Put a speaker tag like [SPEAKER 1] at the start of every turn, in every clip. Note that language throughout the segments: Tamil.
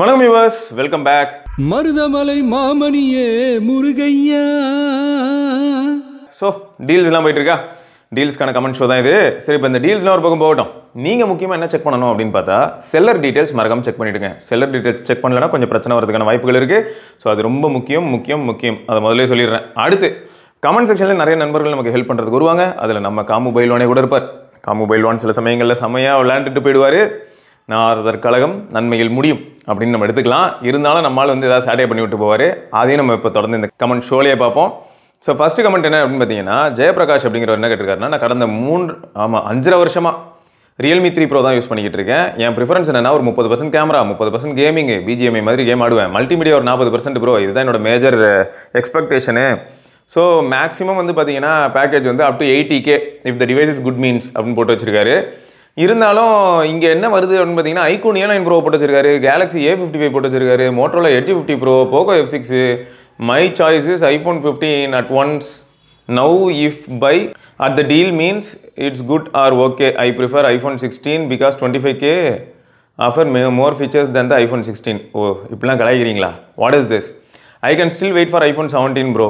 [SPEAKER 1] வணக்கம் யூவர்ஸ் வெல்கம் பேக்
[SPEAKER 2] மருதமலை மாமணியே முருகையா.
[SPEAKER 1] ஸோ டீல்ஸ்லாம் போயிட்டு இருக்கா டீல்ஸ்க்கான கமெண்ட் ஷோ தான் இது. சரி இப்போ இந்த டீல்ஸ்லாம் ஒரு பக்கம் போகட்டும். நீங்கள் முக்கியமாக என்ன செக் பண்ணணும் அப்படின்னு பார்த்தா செல்லர் டீட்டெயில்ஸ் மறக்காம செக் பண்ணிவிடுங்க செல்லர் டீட்டெயில்ஸ் செக் பண்ணலன்னா கொஞ்சம் பிரச்சனை வரதுக்கான வாய்ப்புகள் இருக்குது ஸோ அது ரொம்ப முக்கியம் முக்கியம் முக்கியம். அதை முதல்ல சொல்லிடுறேன். அடுத்து கமெண்ட் செக்ஷனில் நிறைய நண்பர்கள் நமக்கு ஹெல்ப் பண்ணுறதுக்கு வருவாங்க. அதில் நம்ம காமு பைல்வானே கூட இருப்பார். காமு பைல்வான் சில சமயங்களில் செமையாக விளையாண்டுட்டு போயிடுவார். நாரதர் கழகம் நன்மையில் முடியும் அப்படின்னு நம்ம எடுத்துக்கலாம். இருந்தாலும் நம்மளால் வந்து ஏதாவது சேட்டை பண்ணி விட்டு போவார். அதையும் நம்ம இப்போ தொடர்ந்து இந்த கமெண்ட் ஷோலேயே பார்ப்போம். ஸோ ஃபஸ்ட்டு கமெண்ட் என்ன அப்படின்னு பார்த்தீங்கன்னா ஜெயபிரகாஷ் அப்படிங்கிறவர் என்ன கேட்டிருக்காருன்னா நான் கடந்த மூன்று ஆமாம் அஞ்சரை வருஷமாக ரியல்மி த்ரீ ப்ரோ தான் யூஸ் பண்ணிக்கிட்டு இருக்கேன். என் ப்ரிஃபரன்ஸ் என்னன்னா ஒரு முப்பது பர்சன்ட் கேமரா முப்பது பர்சன்ட் கேமிங் பிஜிஎம்ஐ மாதிரி கேம் ஆடுவேன். மல்டிமீடியா ஒரு நாற்பது பர்சன்ட் ப்ரோ இதுதான் என்னோட மேஜர் எக்ஸ்பெக்டேஷனு ஸோ மேக்ஸிமம் வந்து பார்த்தீங்கன்னா பேக்கேஜ் வந்து up to eighty K if the device is good means அப்படின்னு போட்டு வச்சிருக்காரு. இருந்தாலும் இங்கே என்ன வருது அப்படின்னு பார்த்தீங்கன்னா ஐகோன் ஏ நைன் ப்ரோ போட்டு வச்சிருக்காரு கேலக்ஸி ஏ ஃபிஃப்டி ஃபைவ் போட்டு வச்சிருக்காரு மோட்டோல Edge fifty pro Poco F six my choice is iPhone fifteen at once now if buy at the deal means it's good or okay I prefer iPhone sixteen because twenty five K offer may more features then the iPhone sixteen ஓ இப்படிலாம் கலாய்க்கிறீங்களா? What is this I can still wait for iPhone seventeen pro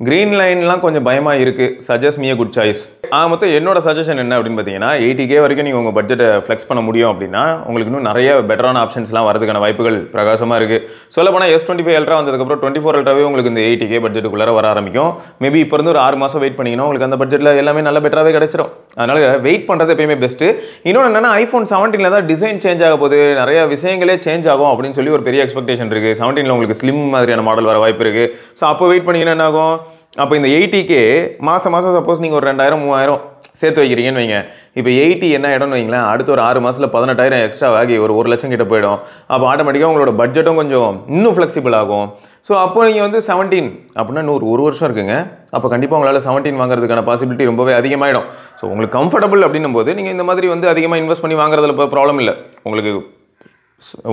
[SPEAKER 1] green லைன்லாம் கொஞ்சம் பயமாக இருக்குது suggest me a good choice ஆ மொத்தம் என்னோட சஜஷன் என்ன அப்படின்னு பார்த்தீங்கன்னா எயிட்டி கே வரைக்கும் நீங்கள் உங்கள் பட்ஜெட்டை ஃப்ளெக்ஸ் பண்ண முடியும் அப்படின்னா உங்களுக்கு இன்னும் நிறைய பெட்டரான ஆப்ஷன்ஸ்லாம் வரதுக்கான வாய்ப்புகள் பிரகாசமாக இருக்குது சொல்ல போனால் எஸ் டுவெண்ட்டி ஃபைவ் அல்ட்ரா வந்ததுக்கப்புறம் டுவெண்ட்டி ஃபோர் அல்ட்ராவே உங்களுக்கு இந்த எயிட்டி கே பட்ஜெட்டுக்குள்ளே வர ஆரம்பிக்கும். மேபி இப்போ இருந்து ஒரு ஆறு மாதம் வெயிட் பண்ணிங்கன்னா உங்களுக்கு அந்த பட்ஜெட்டில் எல்லாமே நல்ல பெட்டராகவே கிடச்சிரும். அதனால் வெயிட் பண்ணுறது எப்பயுமே பெஸ்ட்டு இன்னொன்று என்னன்னா ஐஃபோன் செவன்டீனில் தான் டிசைன் சேஞ்ச் ஆக போகுது. நிறைய விஷயங்களே சேஞ்ச் ஆகும் அப்படின்னு சொல்லி ஒரு பெரிய எக்ஸ்பெக்டேஷன் இருக்குது செவன்டீனில் உங்களுக்கு ஸ்லிம் மாதிரியான மாடல் வர வாய்ப்பு இருக்குது ஸோ அப்போ வெயிட் பண்ணிங்கன்னா என்ன ஆகும்? அப்போ இந்த எயிட்டிக்கு மாதம் மாதம் சப்போஸ் நீங்கள் ஒரு ரெண்டாயிரம் மூவாயிரம் சேர்த்து வைக்கிறீங்கன்னு வைங்க. இப்போ எயிட்டி என்ன இடம்னு வைங்களேன் அடுத்த ஒரு ஆறு மாதத்தில் பதினெட்டாயிரம் எக்ஸ்ட்ரா ஆகி ஒரு ஒரு லட்சம் கிட்ட போயிடும். அப்போ ஆட்டோமேட்டிக்காக உங்களோட பட்ஜெட்டும் கொஞ்சம் இன்னும் ஃப்ளெக்சிபிள் ஆகும். ஸோ அப்போ நீங்கள் வந்து செவன்டீன் அப்படின்னா நூறு ஒரு வருஷம் இருக்குங்க. அப்போ கண்டிப்பாக உங்களால் செவன்டீன் வாங்குறதுக்கான பாசிபிலிட்டி ரொம்பவே அதிகமாகிடும் ஸோ உங்களுக்கு கம்ஃபர்டபுள் அப்படின்னும் போது நீங்கள் இந்த மாதிரி வந்து அதிகமாக இன்வெஸ்ட் பண்ணி வாங்குறதுல இப்போ ப்ராப்ளம் இல்லை. உங்களுக்கு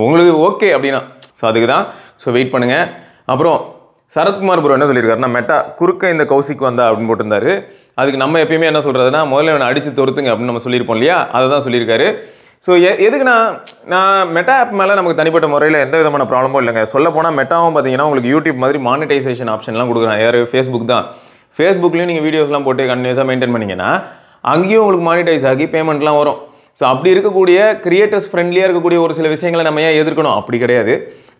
[SPEAKER 1] உங்களுக்கு ஓகே அப்படின்னா. ஸோ அதுக்கு தான் ஸோ வெயிட் பண்ணுங்கள் அப்புறம் சரத்குமார் ப்ரோ என்ன சொல்லியிருக்காருன்னா மெட்டா குறுக்க இந்த கௌசிக்கு வந்தா அப்படின்னு போட்டிருந்தாரு. அதுக்கு நம்ம எப்பயுமே என்ன சொல்கிறதுனா முதல்ல இவனை அடித்து தொறுத்துங்க அப்படின்னு நம்ம சொல்லியிருப்போம் இல்லையா? அதை தான் சொல்லியிருக்காரு. ஸோ எ எதுக்குன்னா நான் மெட்டா ஆப் மேலே நமக்கு தனிப்பட்ட முறையில் எந்த விதமான ப்ராப்ளமும் இல்லைங்க. சொல்ல போனால் மெட்டாவும் பார்த்தீங்கன்னா உங்களுக்கு யூடியூப் மாதிரி மானிட்டைசேஷன் ஆப்ஷன்லாம் கொடுக்குறான். யார்? ஃபேஸ்புக் தான். ஃபேஸ்புக்லேயும் நீங்கள் வீடியோஸ்லாம் போட்டு கண்டினியூஸாக மெயின்டைன் பண்ணிங்கன்னா அங்கேயும் உங்களுக்கு மானிட்டைஸ் ஆகி பேமெண்ட்லாம் வரும். ஸோ அப்படி இருக்கக்கூடிய கிரியேட்டர்ஸ் ஃப்ரெண்ட்லியாக இருக்கக்கூடிய ஒரு சில விஷயங்களை நம்ம ஏன் எதிர்க்கணும்? அப்படி கிடையாது.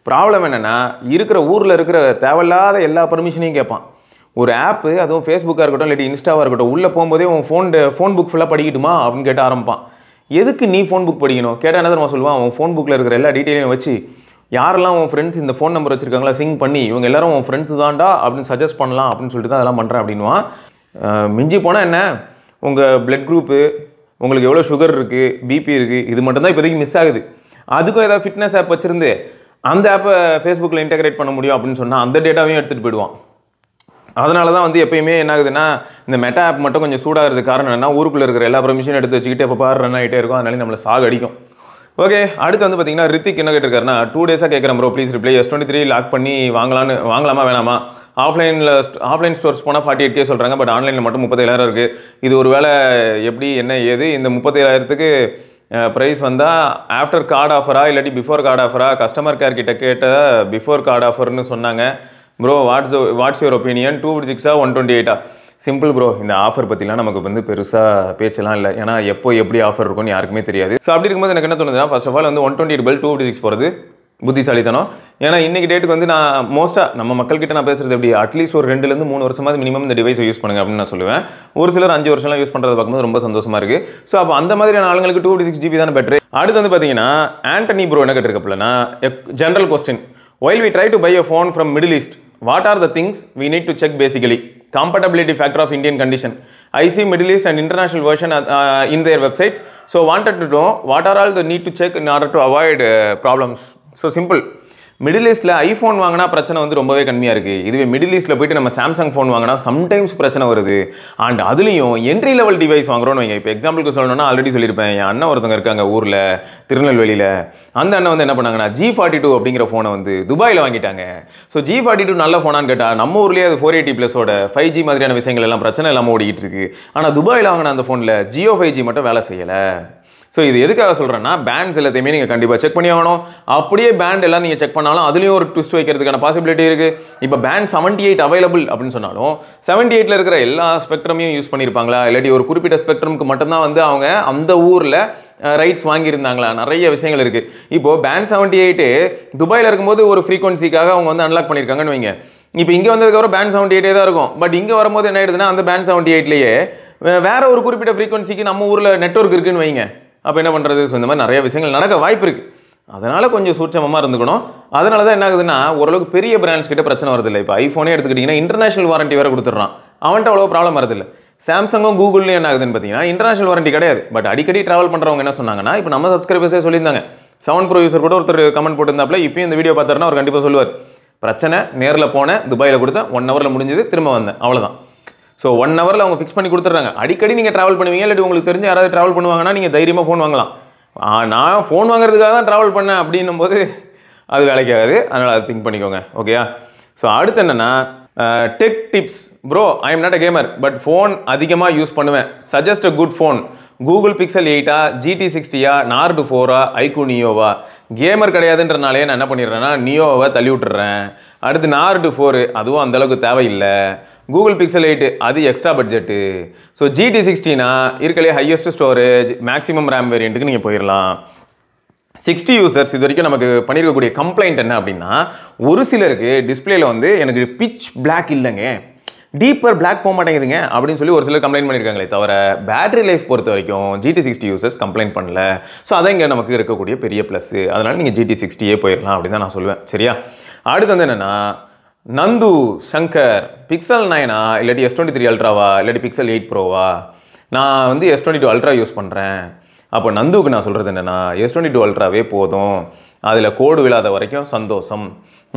[SPEAKER 1] ப்ராப்ளம் என்னென்னா இருக்கிற ஊரில் இருக்கிற தேவையில்லாத எல்லா பர்மிஷனையும் கேட்பான் ஒரு ஆப்பு அதுவும் ஃபேஸ்புக்காக இருக்கட்டும் இல்லாட்டி இன்ஸ்டாவாக இருக்கட்டும் உள்ளே போகும்போதே உன் ஃபோன் ஃபோன் புக் ஃபுல்லாக படிக்கட்டுமா? அப்படின்னு கேட்ட ஆரம்பிப்பான். எதுக்கு நீ ஃபோன் புக் படிக்கணும்? கேட்டால் என்ன தெரியுமா சொல்லுவான்? அவன் ஃபோன் புக்கில் இருக்கிற எல்லா டீட்டெயிலையும் வச்சு யாரெல்லாம் உன் ஃப்ரெண்ட்ஸ் இந்த ஃபோன் நம்பர் வச்சிருக்காங்களா சிங் பண்ணி இவங்க எல்லாரும் உன் ஃப்ரெண்ட்ஸ் தான்டா அப்படின்னு சஜஸ்ட் பண்ணலாம் அப்படின்னு சொல்லிட்டு தான் அதெல்லாம் பண்ணுறேன் அப்படின்வான் மிஞ்சி போனால் என்ன? உங்கள் பிளட் குரூப்பு உங்களுக்கு எவ்வளோ சுகர் இருக்குது பிபி இருக்குது இது மட்டும்தான் இப்போதைக்கு மிஸ் ஆகுது. அதுக்கும் ஏதாவது ஃபிட்னஸ் ஆப் வச்சுருந்து அந்த ஆப்பை ஃபேஸ்புக்கில் இன்டகிரேட் பண்ண முடியும் அப்படின்னு சொன்னால் அந்த டேட்டாவையும் எடுத்துகிட்டு போயிடுவான். அதனால தான் வந்து எப்பயுமே என்ன ஆகுதுன்னா இந்த மெட்டா ஆப் மட்டும் கொஞ்சம் சூடாகிறது காரணம் என்ன ஊருக்குள்ளே இருக்கிற எல்லா பர்மிஷனும் எடுத்து வச்சுக்கிட்டு எப்போ பாரு ரன் ஆகிட்டே இருக்கும். அதனால நம்மளை சாக அடிக்கும் ஓகே அடுத்து வந்து பார்த்தீங்கன்னா ரித்திக் என்ன கேட்டிருக்காருன்னா டூ டேஸாக கேட்குறேன் bro please reply S twenty three lock பண்ணி வாங்கலான்னு வாங்கலாமா வேணாமா? ஆஃப்லைனில் ஆஃப்லைன் ஸ்டோர்ஸ் போனால் ஃபார்ட்டி எயிட் கே சொல்கிறாங்க பட் ஆன்லைனில் மட்டும் முப்பத்தேழாயிரம் இருக்குது இது ஒரு வேளை எப்படி என்ன ஏது? இந்த முப்பத்தேழாயிரத்துக்கு ப்ரைஸ் வந்தால் ஆஃப்டர் கார்டு ஆஃபரா இல்லாட்டி பிஃபோர் கார்டு ஆஃபரா கஸ்டமர் கேர் கிட்ட கேட்ட பிஃபோர் கார்டு ஆஃபர்னு சொன்னாங்க. Bro what's what's your opinion two சிக்ஸா ஒன் டுவெண்ட்டி எயிட்டா சிம்பிள் ப்ரோ இந்த ஆஃபர் பற்றிலாம் நமக்கு வந்து பெருசாக பேச்செல்லாம் இல்லை. ஏன்னா எப்போ எப்படி ஆஃபர் இருக்கும்னு யாருக்குமே தெரியாது. ஸோ அப்படி இருக்கும்போது எனக்கு என்ன தோணுதுன்னா ஃபர்ஸ்ட் ஆஃப் ஆல் வந்து ஒன் டுவெண்ட்டி எயிட் பல் டூ சிக்ஸ் போகிறது புத்திசாலித்தனம். ஏன்னா இன்னைக்கு டேட்டுக்கு வந்து நான் மோஸ்ட்டாக நம்ம மக்கள்கிட்ட நான் பேசுறது எப்படி? அட்லீஸ்ட் ஒரு ரெண்டுலேருந்து மூணு வருஷமாவது மினிமம் இந்த டிவைஸை யூஸ் பண்ணுங்க அப்படின்னு நான் சொல்லுவேன். ஒரு சிலர் அஞ்சு வருஷம்லாம் யூஸ் பண்ணுறது பார்க்கும்போது ரொம்ப சந்தோஷமா இருக்கு. ஸோ அப்போ அந்த மாதிரியான ஆளுங்களுக்கு டூ சிக்ஸ் ஜிபி தானே பெட்ரு அடுத்து வந்து பார்த்தீங்கன்னா ஆண்டனி ப்ரோ என்ன கேட்டிருக்கப்பலனா general question while we try to buy a phone from middle east what are the things we need to check basically compatibility factor of Indian condition. I see Middle East and international version uh, uh, in their websites. So wanted to know what are all the need to check in order to avoid uh, problems. So simple middle ஈஸ்ட்டில் iPhone வாங்கினா பிரச்சனை வந்து ரொம்பவே கம்மியாக இருக்குது இதுவே மிடில் ஈஸ்ட்டில் போயிட்டு நம்ம சாம்சங் ஃபோன் வாங்கினா சம்டைம்ஸ் பிரச்சனை வருது. அண்ட் அதுலேயும் என்ட்ரி லெவல் டிவைஸ் வாங்குறோன்னு வைங்க. இப்போ எக்ஸாம்பிளுக்கு சொல்லணும்னா ஆல்ரெடி சொல்லியிருப்பேன் என் அண்ணன் ஒருத்தவங்க இருக்காங்க ஊரில் திருநெல்வேலியில். அந்த அண்ணன் வந்து என்ன பண்ணாங்கன்னா ஜி ஃபார்ட்டி டூ அப்படிங்கிற ஃபோனை வந்து துபாயில் வாங்கிட்டாங்க. ஸோ ஜி ஃபார்ட்டி டூ நல்ல ஃபோனான்னு கேட்டால் நம்ம ஊர்லேயே அது ஃபோர் எயிட்டி ப்ளஸோட ஃபைவ் ஜி மாதிரியான விஷயங்கள் எல்லாம் பிரச்சனை இல்லாமல் ஓடிக்கிட்டு இருக்கு. ஆனால் துபாயில் வாங்கின அந்த ஃபோனில் ஜியோ ஃபைவ் ஜி மட்டும் வேலை செய்யலை. ஸோ இது எதுக்காக சொல்கிறேன்னா பேண்ட்ஸ் எல்லாத்தையுமே நீங்கள் கண்டிப்பாக செக் பண்ணி ஆகணும். அப்படியே பேண்ட் எல்லாம் நீங்கள் செக் பண்ணாலும் அதுலேயும் ஒரு ட்விஸ்ட் வைக்கிறதுக்கான பாசிபிலிட்டி இருக்குது இப்போ பேண்ட் செவன்ட்டி எயிட் அவைலபிள் அப்படின்னு சொன்னாலும் செவன்ட்டி எயிட்டில் இருக்கிற எல்லா ஸ்பெக்ட்ரமையும் யூஸ் பண்ணியிருப்பாங்களா இல்லாட்டி ஒரு குறிப்பிட்ட ஸ்பெக்ட்ரமுக்கு மட்டும்தான் வந்து அவங்க அந்த ஊரில் ரைட்ஸ் வாங்கியிருந்தாங்களா? நிறைய விஷயங்கள் இருக்குது இப்போது பேண்ட் செவன்ட்டி எயிட்டு துபாயில் இருக்கும்போது ஒரு ஃப்ரீக்வன்சிக்காக அவங்க வந்து அன்லாக் பண்ணியிருக்காங்கன்னு வைங்க. இப்போ இங்கே வந்ததுக்கப்புறம் பேண்ட் செவன்ட்டி எயிட்டே தான் இருக்கும். பட் இங்கே வரும்போது என்ன ஆயிடுதுன்னா அந்த பேண்ட் செவன்ட்டி எயிட்லேயே வேறு ஒரு குறிப்பிட்ட ஃப்ரீக்வன்சிக்கு நம்ம ஊரில் நெட்ஒர்க் இருக்குன்னு வைங்க. அப்போ என்ன பண்ணுறது ஸோ இந்த மாதிரி நிறைய விஷயங்கள் நடக்க வாய்ப்பு இருக்குது அதனால் கொஞ்சம் சூட்சமமாக இருந்துக்கணும். அதனால தான் என்ன ஆகுதுன்னா ஓரளவுக்கு பெரிய பிராண்ட்ஸ் கிட்ட பிரச்சனை வரதில்லை இப்போ ஐஃபோனே எடுத்துக்கிட்டிங்கன்னா இன்டர்நேஷனல் வாரண்டி வேறு கொடுத்துட்றான். அவன்கிட்ட அவ்வளோ ப்ராப்ளம் வரதில்லை சாம்சங்கும் கூகுள்லையும் என்ன ஆகுதுன்னு பார்த்தீங்கன்னா இன்டர்நேஷனல் வாரண்டி கிடையாது. பட் அடிக்கடி ட்ராவல் பண்ணுறவங்க என்ன சொன்னாங்கன்னா இப்போ நம்ம சப்ஸ்கிரைபர்ஸே சொல்லியிருந்தாங்க. செவன் ப்ரோ யூசர் கூட ஒருத்தர் கமெண்ட் போட்டிருந்தாப்புல இப்போயும் இந்த வீடியோ பார்த்தாருன்னா அவர் கண்டிப்பாக சொல்லுவார். பிரச்சனை நேரில் போனேன் துபாயில் கொடுத்தேன் ஒன் ஹவரில் முடிஞ்சது திரும்ப வந்தேன். அவ்வளோதான் ஸோ ஒன் ஹவரில் அவங்க ஃபிக்ஸ் பண்ணி கொடுத்துட்றாங்க. அடிக்கடி நீங்கள் ட்ராவல் பண்ணுவீங்க இல்லாட்டி உங்களுக்கு தெரிஞ்சு யாராவது ட்ராவல் பண்ணுவாங்கன்னா நீங்கள் தைரியமாக ஃபோன் வாங்கலாம். நான் ஃபோன் வாங்குறதுக்காக தான் ட்ராவல் பண்ணேன் அப்படின்னும் போது அது வேலைக்கு ஆகாது. அதனால் அதை திங்க் பண்ணிக்கோங்க. ஓகேயா ஸோ அடுத்து என்னென்னா tech tips bro I am not a gamer but phone அதிகமாக யூஸ் பண்ணுவேன். Suggest a good phone Google Pixel எயிட்டா GT சிக்ஸ்டியா நார்டு ஃபோரா ஐக்கூ நியோவா கேமர் கிடையாதுன்றனாலே நான் என்ன பண்ணிடுறேன்னா நியோவை தள்ளி விட்டுறேன் அடுத்து நார்டு ஃபோரு அதுவும் அந்த அளவுக்கு தேவையில்லை. கூகுள் பிக்சல் எயிட் அது எக்ஸ்ட்ரா பட்ஜெட்டு ஸோ ஜிடி சிக்ஸ்டினா இருக்கலே ஹையஸ்ட் ஸ்டோரேஜ் மேக்ஸிமம் ரேம் வேரியண்ட்டுக்கு நீங்கள் போயிடலாம் சிக்ஸ்டி யூசர்ஸ் இது வரைக்கும் நமக்கு பண்ணியிருக்கக்கூடிய கம்ப்ளைண்ட் என்ன அப்படின்னா ஒரு சிலருக்கு டிஸ்பிளேல வந்து எனக்கு பிச் பிளாக் இல்லைங்க. டீப்பர் பிளாக் போக மாட்டேங்குதுங்க அப்படின்னு சொல்லி ஒரு சிலர் கம்ப்ளைண்ட் பண்ணியிருக்காங்களே தவிர பேட்டரி லைஃப் பொறுத்த வரைக்கும் ஜிடி சிக்ஸ்டி யூசர்ஸ் கம்ப்ளைண்ட் பண்ணல. ஸோ அதான் இங்கே நமக்கு இருக்கக்கூடிய பெரிய ப்ளஸ் அதனால் நீங்கள் ஜிடி சிக்ஸ்டியே போயிடலாம் அப்படின்னு தான் நான் சொல்லுவேன் சரியா? அடுத்து வந்து என்னென்னா நந்து சங்கர் பிக்சல் நைனா இல்லாட்டி எஸ் டுவெண்ட்டி த்ரீ அல்ட்ராவா இல்லாட்டி பிக்சல் எயிட் ப்ரோவா? நான் வந்து S twenty two ultra use பண்ணுறேன் அப்போ நந்துவுக்கு நான் சொல்கிறது என்னென்னா எஸ் டுவெண்ட்டி டூ அல்ட்ராவே போதும். அதில் கோடு விழாத வரைக்கும் சந்தோஷம்.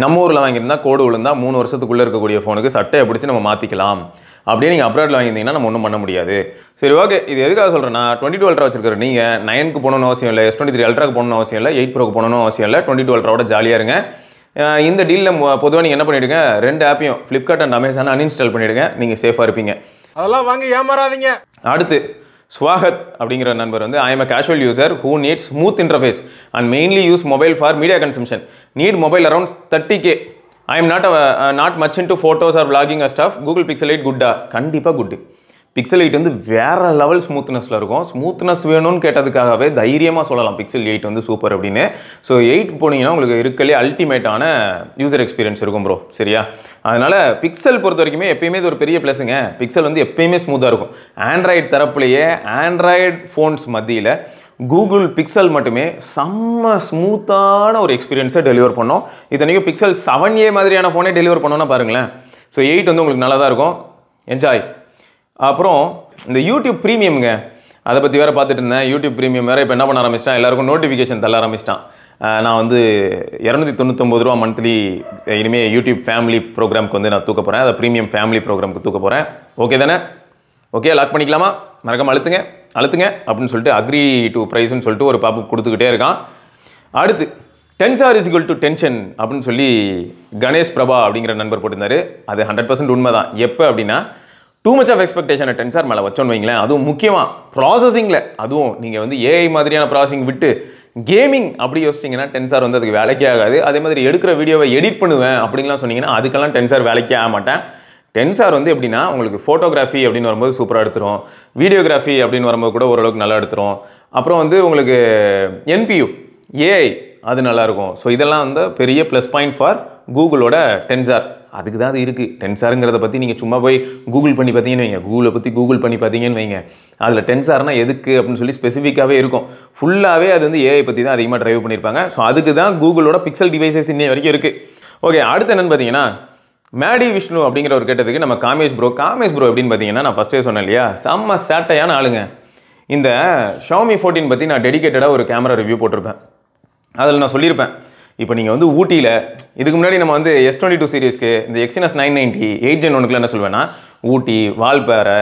[SPEAKER 1] நம்ம ஊரில் வாங்கியிருந்தால் கோடு விழுந்தால் மூணு வருஷத்துக்குள்ளே இருக்கக்கூடிய ஃபோனுக்கு சட்டையை பிடிச்சி நம்ம மாற்றிக்கலாம் அப்படியே நீங்கள் அப்ராடில் வாங்கியிருந்தீங்கன்னா நம்ம ஒன்றும் பண்ண முடியாது. சரி ஓகே இது எதுக்காக சொல்கிறேன்னா டுவெண்ட்டி டூ அல்ட்ரா வச்சிருக்கிற நீங்கள் நைனுக்கு போகணும்னு அவசியம் இல்லை எஸ் டுவெண்ட்டி த்ரீ அல்ட்ராக்கு போகணும்னு அவசியம் இல்லை எயிட் ப்ரோக்கு போகணும்னு அவசியம் இல்லை டுவெண்ட்டி டூ அல்ட்ராவோட ஜாலியாக இருங்க. இந்த டீலில் பொதுவாக நீங்கள் என்ன பண்ணிவிடுங்க ரெண்டு ஆப்பையும் ஃப்ளிப்கார்ட் அண்ட் அமேசான் அன்இன்ஸ்டால் பண்ணிவிடுங்க நீங்கள் சேஃபாக இருப்பீங்க.
[SPEAKER 3] அதெல்லாம் வாங்கி ஏமாறாதீங்க.
[SPEAKER 1] அடுத்து ஸ்வாகத் அப்படிங்கிற நண்பர் வந்து I am a casual user who needs smooth interface and mainly use mobile for media consumption need mobile around thirty K I am not not much into photos or vlogging a stuff Google Pixel eight குட்டா கண்டிப்பாக குட்டு பிக்சல் எயிட் வந்து வேறு லெவல் ஸ்மூத்னஸில் இருக்கும். ஸ்மூத்னஸ் வேணும்னு கேட்டதுக்காகவே தைரியமாக சொல்லலாம். பிக்சல் எயிட் வந்து சூப்பர் அப்படின்னு. ஸோ எயிட் போனீங்கன்னா உங்களுக்கு இருக்கலே அல்டிமேட்டான யூசர் எக்ஸ்பீரியன்ஸ் இருக்கும் ப்ரோ சரியா? அதனால் பிக்சல் பொறுத்த வரைக்குமே எப்பயுமே இது ஒரு பெரிய ப்ளஸுங்க பிக்சல் வந்து எப்பயுமே ஸ்மூத்தாக இருக்கும். ஆண்ட்ராய்டு தரப்புலேயே ஆண்ட்ராய்டு ஃபோன்ஸ் மத்தியில் கூகுள் பிக்சல் மட்டுமே செம்ம ஸ்மூத்தான ஒரு எக்ஸ்பீரியன்ஸை டெலிவர் பண்ணோம். இத்தனைக்கும் பிக்சல் செவன் ஏ மாதிரியான ஃபோனே டெலிவர் பண்ணோன்னா பாருங்களேன். ஸோ எயிட் வந்து உங்களுக்கு நல்லா தான் இருக்கும். என்ஜாய் அப்புறம் இந்த யூடியூப் ப்ரீமியம்ங்க அதை பற்றி வேறு பார்த்துட்டு இருந்தேன். யூடியூப் ப்ரீமியம் வேறு இப்போ என்ன பண்ண ஆரம்பிச்சிட்டான்? எல்லாருக்கும் நோட்டிஃபிகேஷன் தள்ள ஆரம்பிச்சிட்டான். நான் வந்து இரநூத்தி தொண்ணூத்தொம்பது ரூபா மந்த்லி இனிமேல் யூடியூப் ஃபேமிலி ப்ரோக்ராம்க்கு வந்து நான் தூக்க போகிறேன் அதை ப்ரீமியம் ஃபேமிலி ப்ரோக்ராம்க்கு தூக்க போகிறேன் ஓகே தானே? ஓகே லாக் பண்ணிக்கலாமா? மறக்காமல் அழுத்துங்க. அழுத்துங்க அப்படின்னு சொல்லிட்டு அக்ரி டு ப்ரைஸ்ன்னு சொல்லிட்டு ஒரு பாப்பு கொடுத்துக்கிட்டே இருக்கான். அடுத்து டென்சார் இஸ் டு டென்ஷன் அப்படின்னு சொல்லி கணேஷ் பிரபா அப்படிங்கிற நண்பர் போட்டிருந்தார். அது ஹண்ட்ரட் பர்சன்ட் உண்மை தான் எப்போ அப்படின்னா டூ மச் ஆஃப் எக்ஸ்பெக்டேஷனை டென்சார் மேலே வச்சோன்னு வைங்களேன். அதுவும் முக்கியமாக ப்ராசஸிங்கில் அதுவும் நீங்கள் வந்து ஏஐ மாதிரியான ப்ராசஸிங் விட்டு கேமிங் அப்படி யோசிச்சிங்கன்னா டென்சார் வந்து அதுக்கு வேலைக்கே ஆகாது. அதே மாதிரி எடுக்கிற வீடியோவை எடிட் பண்ணுவேன் அப்படின்லாம் சொன்னீங்கன்னா அதுக்கெல்லாம் டென்சார் வேலைக்கே ஆக மாட்டேன். டென்சார் வந்து எப்படின்னா உங்களுக்கு ஃபோட்டோகிராஃபி அப்படின்னு வரும்போது சூப்பராக எடுத்துரும். வீடியோகிராஃபி அப்படின்னு வரும்போது கூட ஓரளவுக்கு நல்லா எடுத்துரும். அப்புறம் வந்து உங்களுக்கு என்பியூ ஏஐ அது நல்லாயிருக்கும் ஸோ இதெல்லாம் வந்து பெரிய ப்ளஸ் பாயிண்ட் ஃபார் கூகுளோட டென்சார் அதுக்கு தான் அது இருக்குது டென்சாருங்கிறத பற்றி நீங்கள் சும்மா போய் கூகுள் பண்ணி பார்த்தீங்கன்னு வைங்க. கூகுளை பற்றி கூகுள் பண்ணி பார்த்தீங்கன்னு வைங்க. அதில் டென்சார்னால் எதுக்கு அப்படின்னு சொல்லி ஸ்பெசிஃபிக்காகவே இருக்கும். ஃபுல்லாகவே அது வந்து ஏஐ பற்றி தான் அதிகமாக ட்ரைவ் பண்ணியிருப்பாங்க. ஸோ அதுக்கு தான் கூகுளோட பிக்சல் டிவைசஸ் இன்னை வரைக்கும் இருக்குது ஓகே அடுத்து என்னென்னு பார்த்தீங்கன்னா மேடி விஷ்ணு அப்படிங்கிற ஒரு கேட்டதுக்கு நம்ம காமேஷ் ப்ரோ காமேஷ் ப்ரோ அப்படின்னு பார்த்தீங்கன்னா நான் ஃபஸ்ட்டே சொன்னேன் இல்லையா? செம்ம சேட்டையான ஆளுங்க. இந்த ஷாமி ஃபோர்டீன் பற்றி நான் டெடிகேட்டடாக ஒரு கேமரா ரிவ்யூ போட்டிருப்பேன். அதில் நான் சொல்லியிருப்பேன். இப்போ நீங்கள் வந்து ஊட்டியில் இதுக்கு முன்னாடி நம்ம வந்து எஸ் டுவெண்ட்டி டூ சீரிஸ்க்கு இந்த Exynos nine ninety eight gen ஒனுக்குலாம் என்ன சொல்வேன்னா ஊட்டி வால்பாறை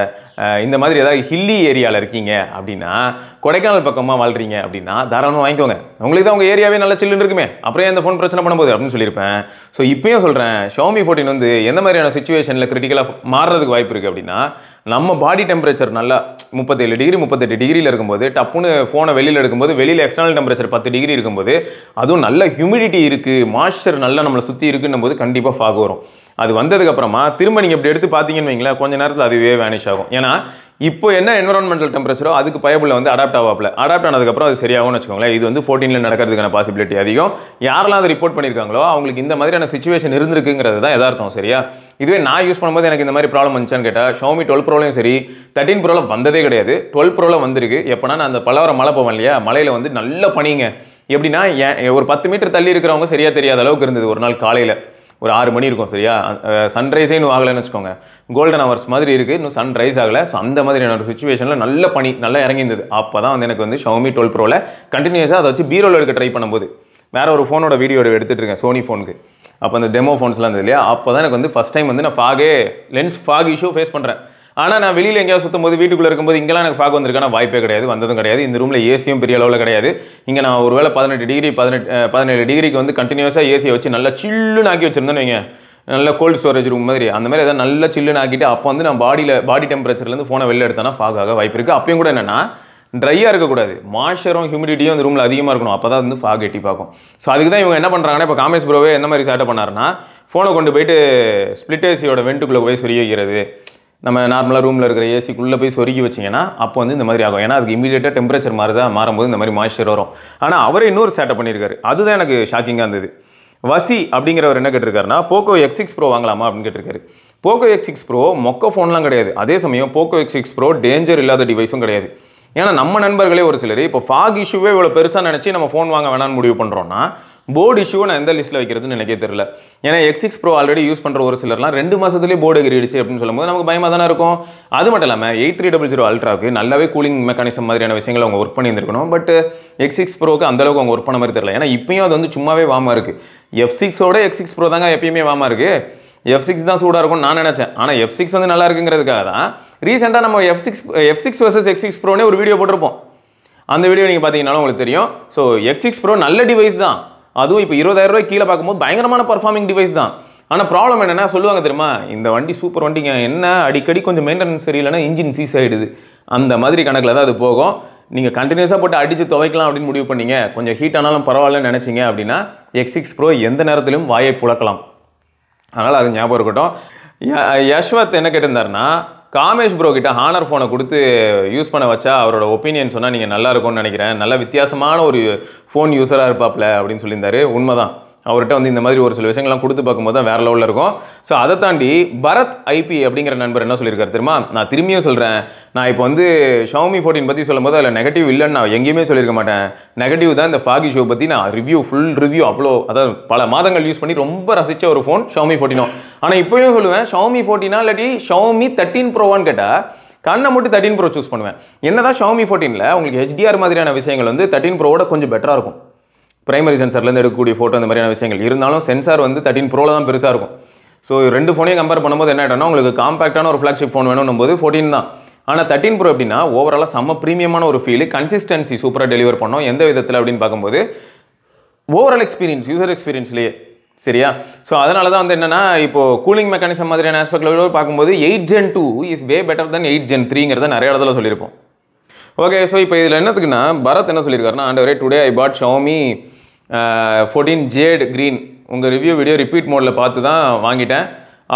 [SPEAKER 1] இந்த மாதிரி ஏதாவது ஹில்லி ஏரியாவில் இருக்கீங்க அப்படின்னா கொடைக்கானல் பக்கமாக வாழ்கிறீங்க அப்படின்னா தாராளமாக வாங்கிக்கோங்க. உங்களுக்கு தான் உங்கள் ஏரியாவே நல்லா சில்லுன்னு இருக்குமே. அப்புறம் எந்த ஃபோன் பிரச்சனை பண்ணும்போது அப்படின்னு சொல்லியிருப்பேன். ஸோ இப்போயும் சொல்கிறேன் ஷோமி ஃபோர்டின் வந்து எந்த மாதிரியான சுச்சுவேஷனில் கிரிட்டிக்கலாக மாறுறதுக்கு வாய்ப்பு இருக்குது அப்படின்னா நம்ம பாடி டெம்பரேச்சர் நல்லா முப்பத்தேழு டிகிரி முப்பத்தெட்டு டிகிரியில் இருக்கும்போது டப்புன்னு ஃபோனை வெளியில் எடுக்கும்போது வெளியில் எக்ஸ்டர்னல் டெம்பரேச்சர் பத்து டிகிரி இருக்கும்போது அதுவும் நல்ல ஹியூமிடிட்டி இருக்குது மாய்ஸ்சர் நல்லா நம்மளை சுற்றி இருக்குன்னும் போது கண்டிப்பாக ஃபாக் வரும். அது வந்ததுக்கப்புறமா திரும்ப நீங்கள் இப்படி எடுத்து பார்த்தீங்கன்னு வைங்களேன் கொஞ்ச நேரத்தில் அதுவே வேனிஷ் ஆகும். ஏன்னா இப்போ என்ன என்வரான்மெண்டல் டெம்பரேச்சரோ அதுக்கு பயபுள்ள வந்து அடாப்ட் ஆகாப்பில் அடாப்ட் ஆனதுக்கப்புறம் அது சரியாகும்னு வச்சுக்கோங்களேன். இது வந்து ஃபோர்டீனில் நடக்கிறதுக்கான பாசிபிலிட்டி அதிகம். யாரெல்லாம் அதை ரிப்போர்ட் பண்ணியிருக்காங்களோ அவங்களுக்கு இந்த மாதிரியான சுச்சுவேஷன் இருந்திருக்குங்கிறது தான் எதார்த்தம் சரியா? இதுவே நான் யூஸ் பண்ணும்போது எனக்கு இந்த மாதிரி ப்ராப்ளம் வந்துச்சான்னு கேட்டால் ஷோமி டுவெல் ப்ரோலையும் சரி தேர்ட்டின் ப்ரோவில் வந்ததே கிடையாது. டுவெல் ப்ரோவில் வந்திருக்கு. எப்போனா நான் அந்த பலவர மழை போவேன் இல்லையா? மலையில் வந்து நல்ல பனிங்க. எப்படின்னா ஏன் ஒரு பத்து மீட்டர் தள்ளி இருக்கிறவங்க சரியாக தெரியாத அளவுக்கு இருந்தது ஒரு நாள் காலையில். ஒரு ஆறு மணி இருக்கும் சரியா? சன்ரைஸே இன்னும் ஆகலைன்னு வச்சுக்கோங்க. கோல்டன் ஹவர்ஸ் மாதிரி இருக்குது இன்னும் சன்ரைஸ் ஆகலை. ஸோ அந்த மாதிரியான ஒரு சுச்சுவேஷனில் நல்ல பனி நல்லா இறங்கியிருந்தது. அப்போ தான் வந்து எனக்கு வந்து ஷவுமி டுவெல் ப்ரோவில் கண்டினியூஸாக அதை வச்சு பீரோவில் எடுக்க ட்ரை பண்ணும்போது வேற ஒரு ஃபோனோட வீடியோ எடுத்துகிட்டு இருக்கேன் சோனி ஃபோனுக்கு அப்போ அந்த டெமோ ஃபோன்ஸ்லாம் இருந்தது இல்லையா? அப்போ தான் எனக்கு வந்து ஃபஸ்ட் டைம் வந்து நான் foggy lens fog issue face பண்ணுறேன் ஆனால் நான் வெளியில் எங்கேயாவது சுற்றும் போது வீட்டுக்குள்ளே இருக்கும்போது இங்கெல்லாம் எனக்கு ஃபாக் வந்திருக்கான வாய்ப்பே கிடையாது வந்ததும் கிடையாது. இந்த ரூமில் ஏசியும் பெரிய அளவில் கிடையாது. இங்கே நான் ஒருவேளை பதினெட்டு டிகிரி பதினெட்டு பதினேழு டிகிரிக்கு வந்து கண்டினியூஸாக ஏசியை வச்சு நல்லா சில்லுன்னு ஆக்கி வச்சுருந்தேன்னு வைங்க. நல்ல கோல்டு ஸ்டோரேஜ் ரூம் மாதிரி. அந்த மாதிரி எதாவது நல்ல சில்லுன்னு ஆக்கிட்டு அப்போ வந்து நான் பாடியில் பாடி டெம்பரேச்சர்லேருந்து ஃபோனை வெளில எடுத்தேன்னா ஃபாக் ஆக வாய்ப்பு இருக்குது அப்பயும் கூட என்னென்னா ட்ரையாக இருக்கக்கூடாது. மாய்ச்சரும் ஹியூமிடிட்டியும் அந்த ரூமில் அதிகமாக இருக்கணும். அப்போ தான் வந்து ஃபாக் எட்டி பார்க்கும். ஸோ அதுக்கு தான் இவங்க என்ன பண்ணுறாங்கன்னா இப்போ காமேஷ் ப்ரோவே என்ன மாதிரி சேட்டை பண்ணாருன்னா ஃபோனை கொண்டு போயிட்டு ஸ்பிளிட் ஏசியோட வெண்ட்டுக்குள்ளே போய் சொரிய வைக்கிறது. நம்ம நார்மலாக ரூமில் இருக்கிற ஏசிக்குள்ளே போய் சொருகி வச்சிங்கன்னா அப்போ வந்து இந்த மாதிரி ஆகும். ஏன்னா அதுக்கு இமீடியட்டாக டெம்பரேச்சர் மாறுதா மாறும்போது இந்த மாதிரி மாய்ச்சர் வரும். ஆனால் அவரே இன்னொரு சேட்டை பண்ணியிருக்காரு அதுதான் எனக்கு ஷாக்கிங்காக இருந்தது. வசி அப்படிங்கிறவர் என்ன கேட்டிருக்காருன்னா போக்கோ எக்ஸ் சிக்ஸ் ப்ரோ வாங்கலாமா அப்படின்னு கேட்டிருக்காரு. போக்கோ எக்ஸ் சிக்ஸ் ப்ரோ மொக்க ஃபோன்லாம் கிடையாது. அதே சமயம் Poco X six pro danger இல்லாத டிவைஸும் கிடையாது. ஏன்னா நம்ம நண்பர்களே ஒரு சிலர் இப்போ ஃபாக் இஷ்யூவே இவ்வளோ பெருசாக நினச்சி நம்ம ஃபோன் வாங்க வேணாம்னு முடிவு பண்ணுறோன்னா போர்டு இஷ்யூவை நான் எந்த லிஸ்ட்டில் வைக்கிறதுன்னு எனக்கே தெரியல. ஏன்னா X six pro already use பண்ணுற ஒரு சிலர்லாம் ரெண்டு மாதத்துலேயே போர்டு எகிரிடுச்சு அப்படின்னு சொல்லும்போது நமக்கு பயமாக தானே இருக்கும். அது மட்டும் இல்லாமல் எயிட் த்ரீ டபுள் ஜீரோ அல்ட்ராவுக்கு நல்லாவே கூலிங் மெக்கானிசம் மாதிரியான விஷயங்களை அவங்க ஒர்க் பண்ணியிருந்திருக்கணும். பட் எக்ஸ் சிக்ஸ் ப்ரோக்கு அந்தளவுக்கு அவங்க ஒர்க் பண்ண மாதிரி தெரியல. ஏன்னா இப்பயும் அது வந்து சும்மாவே வாமா இருக்குது எஃப் சிக்ஸோட எக்ஸ் சிக்ஸ் ப்ரோ தாங்க எப்பயுமே வாமா இருக்குது எஃப் சிக்ஸ் தான் சூடாக இருக்கும்னு நான் நினச்சேன். ஆனால் எஃப் சிக்ஸ் வந்து நல்லா இருக்குங்கிறதுக்காக தான் ரீசெண்டாக நம்ம F six F six versus X six ப்ரோனே ஒரு வீடியோ போட்டிருப்போம். அந்த வீடியோ நீங்கள் பார்த்தீங்கன்னாலும் உங்களுக்கு தெரியும். ஸோ எக்ஸ் சிக்ஸ் ப்ரோ நல்ல டிவைஸ் தான். அதுவும் இப்போ இருபதாயிரம் ரூபாய் கீழே பார்க்கும்போது பயங்கரமான பர்ஃபார்மிங் டிவைஸ் தான். ஆனால் ப்ராப்ளம் என்னென்னா சொல்லுவாங்க தெரியுமா? இந்த வண்டி சூப்பர் வண்டிங்க என்ன அடிக்கடி கொஞ்சம் மெயின்டெனன்ஸ் சரியில்லைன்னா இன்ஜின் சீஸ் ஆகிடுது அந்த மாதிரி கணக்கில் தான் அது போகும். நீங்கள் கண்டினியூஸாக போட்டு அடித்து துவைக்கலாம் அப்படின்னு முடிவு பண்ணீங்க. கொஞ்சம் ஹீட் ஆனாலும் பரவாயில்லன்னு நினச்சிங்க அப்படின்னா எக்ஸ் சிக்ஸ் ப்ரோ எந்த நேரத்திலும் வாயை புழக்கலாம். அதனால் அது ஞாபகம் இருக்கட்டும். ய- யஷ்வத் என்ன கேட்டிருந்தாருன்னா காமேஷ் ப்ரோ கிட்ட ஹானர் ஃபோனை கொடுத்து யூஸ் பண்ண வச்சா அவரோட ஒப்பீனியன் சொன்னால் நீங்கள் நல்லா இருக்கும்னு நினைக்கிறேன். நல்ல வித்தியாசமான ஒரு ஃபோன் யூஸராக இருப்பாப்ல அப்படின்னு சொல்லியிருந்தாரு. உண்மைதான். அவர்கிட்ட வந்து இந்த மாதிரி ஒரு சில விஷயங்கள்லாம் கொடுத்து பார்க்கும்போது தான் வேறு லெவலில் இருக்கும். ஸோ அதை தாண்டி பரத் ஐபி அப்படிங்கிற நண்பர் என்ன சொல்லியிருக்காரு தெரியுமா? நான் திரும்பியும் சொல்கிறேன் நான் இப்போ வந்து ஷவுமி ஃபோர்டீன் பற்றி சொல்லும்போது அதில் நெகட்டிவ் இல்லைன்னு நான் எங்கேயுமே சொல்லியிருக்க மாட்டேன். நெகட்டிவ் தான் இந்த ஃபாகி ஷோ பற்றி நான் ரிவ்யூ ஃபுல் ரிவ்யூ அவ்வளோ அதாவது பல மாதங்கள் யூஸ் பண்ணி ரொம்ப ரசித்த ஒரு ஃபோன் ஷவுமி ஃபோர்டீனோ ஆனால் இப்போயும் சொல்லுவேன் ஷவுமி ஃபோர்டினா இல்லாட்டி ஷவுமி தேர்ட்டீன் ப்ரோவான்னு கேட்டால் கண்ணை மட்டும் தேர்ட்டின் ப்ரோ சூஸ் பண்ணுவேன். என்னதான் ஷவுமி ஃபோர்டீனில் உங்களுக்கு ஹெச்டிஆர் மாதிரியான விஷயங்கள் வந்து தேர்ட்டின் ப்ரோவோட கொஞ்சம் பெட்டராக இருக்கும். பிரைமரி சென்சார்லேருந்து எடுக்கக்கூடிய ஃபோட்டோ அந்த மாதிரியான விஷயங்கள். இருந்தாலும் சென்சார் வந்து தேர்ட்டின் ப்ரோவில் தான் பெருசாக இருக்கும். ஸோ ரெண்டு ஃபோனையும் கம்பேர் பண்ணும்போது என்ன ஆகிட்டோம்னா உங்களுக்கு காம்பேக்டான ஒரு ஃப்ளாக்ஷிப் ஃபோன் வேணும் போது ஃபோர்டீன் தான். ஆனால் தேர்ட்டின் ப்ரோ எப்படின்னா ஓவராலாக செம்ம ப்ரீமியமான ஒரு ஃபீல் கன்சிஸ்டன்சி சூப்பராக டெலிவர் பண்ணோம் எந்த விதத்தில் அப்படின்னு பார்க்கும்போது ஓவரால் எக்ஸ்பீரியன்ஸ் யூசர் எக்ஸ்பீரியன்ஸ்லேயே சரியா? ஸோ அதனால தான் வந்து என்னென்னா இப்போ கூலிங் மெக்கானிசம் மாதிரியான ஆஸ்பெக்டில் பார்க்கும்போது eight gen two is way better than eight gen த்ரீங்கிறத நிறைய இடத்துல சொல்லியிருப்போம். ஓகே ஸோ இப்போ இதில் என்னத்துக்குன்னா பரத் என்ன சொல்லியிருக்காருன்னா ஆண்டவரே today I bought Xiaomi fourteen jade green உங்கள் ரிவ்யூ வீடியோ ரிப்பீட் மோடில் பார்த்து தான் வாங்கிட்டேன்.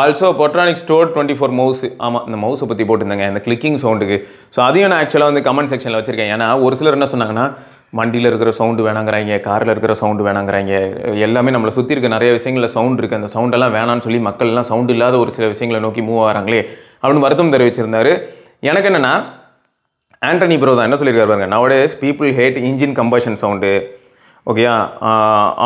[SPEAKER 1] Also Portronics store twenty four mouse ஆமாம் இந்த மவுஸை பற்றி போட்டிருந்தாங்க இந்த கிளிக்கிங் சவுண்டுக்கு ஸோ அதையும் நான் ஆக்சுவலாக வந்து கமெண்ட் செக்ஷனில் வச்சிருக்கேன். ஏன்னா ஒரு சிலர் என்ன சொன்னாங்கன்னா வண்டியில் இருக்கிற சவுண்டு வேணாங்கிறாங்க காரில் இருக்கிற சவுண்டு வேணாங்கிறாங்க. எல்லாமே நம்மளை சுற்றி இருக்க நிறைய விஷயங்களில் சவுண்ட் இருக்குது அந்த சவுண்டெல்லாம் வேணான்னு சொல்லி மக்கள்லாம் சவுண்டு சவுண்ட் இல்லாத ஒரு சில விஷயங்களை நோக்கி மூவ் ஆகிறாங்களே அப்படின்னு வருத்தம் தெரிவிச்சிருந்தார். எனக்கு என்னென்னா ஆண்டனி ப்ரோ தான் என்ன சொல்லியிருக்காரு பாருங்க. Nowadays people hate engine combustion sound ஓகேயா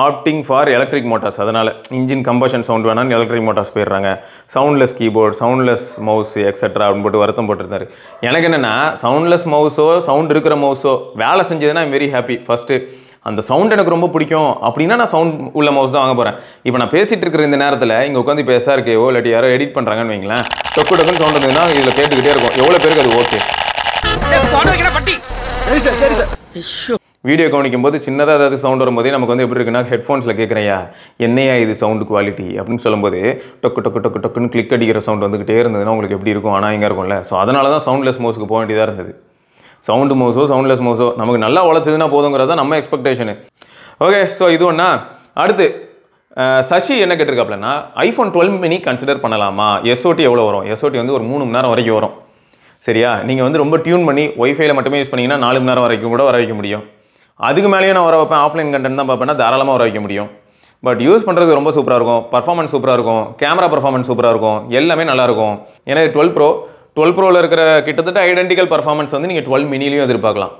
[SPEAKER 1] ஆப்டிங் ஃபார் எலக்ட்ரிக் மோட்டார்ஸ் அதனால் இன்ஜின் கம்பஷன் சவுண்ட் வேணாம்னு எலக்ட்ரிக் மோட்டார்ஸ் போயிடுறாங்க. Soundless keyboard soundless mouse etcetera அப்படின்னு போட்டு வருத்தம் போட்டிருந்தாரு. எனக்கு என்னென்னா சவுண்ட்லெஸ் மவுஸோ சவுண்ட் இருக்கிற மவுஸோ வேலை செஞ்சதுன்னா வெரி ஹாப்பி ஃபஸ்ட்டு அந்த சவுண்ட் எனக்கு ரொம்ப பிடிக்கும். அப்படின்னா நான் சவுண்ட் உள்ள மவுஸ் தான் வாங்க போகிறேன் இப்போ நான் பேசிட்டு இருக்கிற இந்த நேரத்தில் இங்கே உட்காந்து இப்போ எஸ்ஆர்கேவோ இல்லாட்டி யாரோ எடிட் பண்ணுறாங்கன்னு வைங்களேன். டொக்கு டொக்குன்னு சவுண்ட் இருந்ததுன்னா இதில் கேட்டுக்கிட்டே இருக்கும். எவ்வளோ பேருக்கு அது ஓகே வீடியோ கவனிக்கும் போது சின்னதாக ஏதாவது சவுண்ட் வரும்போதே நமக்கு வந்து எப்படி இருக்குன்னா ஹெட்ஃபோன்ஸில் கேட்குறையா என்னையா இது சவுண்டு குவாலிட்டி அப்படின்னு சொல்லும்போது டொக்கு டொக்கு டொக்கு டொக்குன்னு கிளிக் அடிக்கிற சவுண்ட் வந்துக்கிட்டே இருந்ததுன்னா உங்களுக்கு எப்படி இருக்கும்? ஆனால் இங்கே இருக்கும்ல. ஸோ அதனால தான் சவுண்ட்லெஸ் மவுஸுக்கு போக வேண்டியதாக இருந்தது. சவுண்டு மவுஸோ சவுண்ட்லெஸ் மவுஸோ நமக்கு நல்லா உழைச்சதுன்னா போதுங்கிறது தான் நம்ம எக்ஸ்பெக்டேஷனு ஓகே ஸோ இது ஒன்றா அடுத்து சசி என்ன கேட்டிருக்காப்லன்னா ஐஃபோன் டுவெல் மினி கன்சிடர் பண்ணலாமா? எஸ்ஓடி எவ்வளோ வரும்? எஸ்ஓடி வந்து ஒரு மூணு மணி நேரம் வரைக்கும் வரும். சரியா? நீங்கள் வந்து ரொம்ப டியூன் பண்ணி ஒய்ஃபைல மட்டுமே யூஸ் பண்ணிங்கன்னா நாலு மணி நேரம் வரைக்கும் கூட வர வைக்க முடியும். அதுக்கு மேலேயே நான் வர வைப்பேன். ஆஃப்லைன் கண்டென்ட் தான் பார்ப்பேன்னா தாராளமாக வர வைக்க முடியும். பட் யூஸ் பண்ணுறது ரொம்ப சூப்பராக இருக்கும். பர்ஃபார்மன்ஸ் சூப்பராக இருக்கும். கேமரா பர்ஃபார்மன்ஸ் சூப்பராக இருக்கும். எல்லாமே நல்லாயிருக்கும் ஏன்னா டுவெல் ப்ரோ டுவெல் ப்ரோவில் இருக்கிற கிட்டத்தட்ட ஐடென்டிக்கல் பர்ஃபார்மன்ஸ் வந்து நீங்கள் டுவெல் மினிலையும் எதிர்பார்க்கலாம்.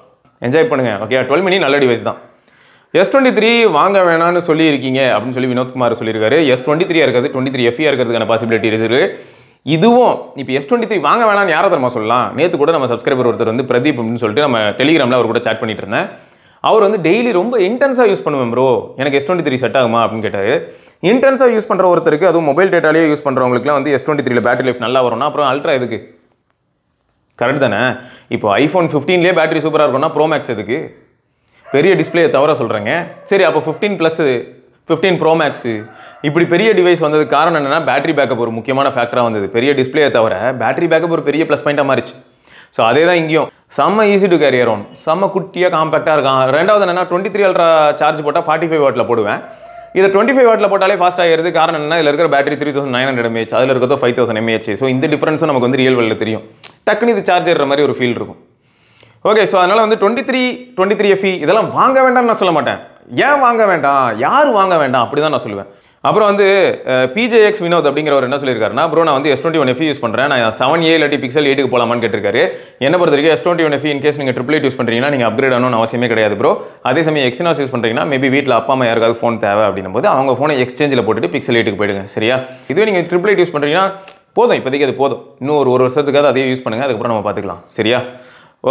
[SPEAKER 1] என்ஜாய் பண்ணுங்கள் ஓகே டுவெல் மினி நல்ல டிவைஸ் தான். எஸ் டுவெண்ட்டி த்ரீ வாங்க வேணாம்னு சொல்லியிருக்கீங்க அப்படின்னு சொல்லி வினோத்குமார் சொல்லியிருக்காரு. எஸ் டுவெண்ட்டி த்ரீ இருக்கிறது டுவெண்ட்டி த்ரீ எஃப்இயாக இருக்கிறதுக்கான பாசிபிலிட்டி இருக்குது. இதுவும் இப்போ எஸ் டுவெண்ட்டி த்ரீ வாங்க வேணாம்னு யாரை தரமா சொல்லலாம்? நேற்று கூட நம்ம சப்ஸ்கிரைபர் ஒருத்தர் வந்து பிரதீப் அப்படின்னு சொல்லிட்டு நம்ம டெலிகிராமில் அவர் கூட சேட் பண்ணிட்டு இருந்தேன். அவர் வந்து டெய்லி ரொம்ப இன்டென்ஸாக யூஸ் பண்ணுவேன் ப்ரோ எனக்கு எஸ் டுவெண்ட்டி த்ரீ செட் ஆகுமா அப்படின்னு கேட்டார். இன்டென்ஸாக யூஸ் பண்ணுற ஒருத்தருக்கு அதுவும் மொபைல் டேட்டாலேயே யூஸ் பண்ணுறவங்களுக்குலாம் வந்து எஸ் டுவெண்ட்டி த்ரீல பேட்டரி லைஃப் நல்லா வரும்னா அப்புறம் அல்ட்ரா எதுக்கு? கரெக்ட் தானே? இப்போ ஐஃபோன் ஃபிஃப்டீன்லேயே பேட்டரி சூப்பராக இருக்கும்னா ப்ரோ மேக்ஸ் எதுக்கு? பெரிய டிஸ்பிளே தவிர சொல்கிறேங்க சரி அப்போ fifteen plus fifteen pro max இப்படி பெரிய டிவைஸ் வந்ததுக்கு காரணம் என்னன்னா பேட்டரி பேக்கப் ஒரு முக்கியமான ஃபேக்டராக வந்தது. பெரிய டிஸ்பிளே தவிர பேட்டரி பேக்கப் ஒரு பெரிய ப்ளஸ் பாயிண்ட்டாக மாறிச்சு. ஸோ அதே தான் இங்கேயும். செம்ம ஈஸி டு கேரியர் அரௌண்ட் செம்ம குட்டியாக காம்பேக்டாக இருக்கான். ரெண்டாவது என்னென்னா டுவெண்ட்டி த்ரீ அல்ட்ரா சார்ஜ் போட்டால் ஃபார்ட்டி ஃபைவ் வாட்டில் போடுவேன். இதை டுவெண்ட்டி ஃபைவ் வாட்டில் போட்டாலே ஃபாஸ்ட் ஆகிறது காரணம் என்ன இதில் இருக்கிற battery three thousand nine hundred mAh அதில் இருக்கிறதோ ஃபைவ் தௌசண்ட் எம்ஏஹெச் ஸோ இந்த டிஃப்ரென்ஸும் நமக்கு வந்து ரியல் வேல்டில் தெரியும். டக்குன்னு இது சார்ஜ் மாதிரி ஒரு ஃபீல் இருக்கும். ஓகே ஸோ அதனால் வந்து twenty three twenty three FE இதெல்லாம் வாங்க வேண்டாம்னு நான் சொல்ல மாட்டேன். ஏன் வாங்க வேண்டாம்? யார் வாங்க வேண்டாம்? அப்படி தான் நான் சொல்லுவேன். அப்புறம் வந்து பிஜேஎக்ஸ் வினோத் அப்படிங்கிறவர் என்ன சொல்லியிருக்காருன்னா ப்ரோ நான் வந்து S twenty one FE use பண்ணுறேன் நான் செவன் ஏ இல்லாட்டி பிக்சல் எயிட்டுக்கு போகலாமான்னு கேட்டிருக்காரு. என்ன பொறுத்த வரைக்கும் S twenty one FE in case நீங்கள் ட்ரிபிள் எயிட் யூஸ் பண்ணுறீங்கன்னா நீங்கள் அப்கிரேட் ஆகணும்னு அவசியமே கிடையாது ப்ரோ அதே சமயம் எக்ஸினாஸ் யூஸ் பண்ணுறீங்கன்னா மேபி வீட்டில் அப்பா அம்மா யாருக்காவது ஃபோன் தேவை அப்படின்னும் போது அவங்க ஃபோனை எக்ஸ்சேஞ்சில் போட்டுட்டு பிக்சல் எயிட்டுக்கு போயிடுங்க சரியா? இதுவே நீங்கள் ட்ரிபிள் எயிட் யூஸ் பண்ணுறீங்கன்னா போதும். இப்போதைக்கு அது போதும். இன்னும் ஒரு ஒரு வருஷத்துக்காவது அதையே யூஸ் பண்ணுங்கள் அதுக்கப்புறம் நம்ம பார்த்துக்கலாம் சரியா?